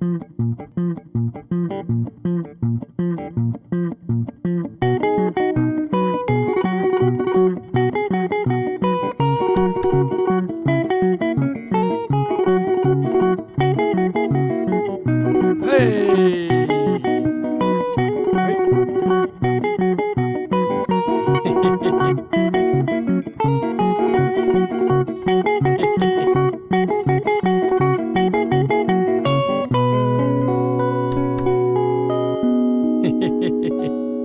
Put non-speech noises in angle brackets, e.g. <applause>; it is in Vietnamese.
Hey! <laughs> Hehehehe <laughs>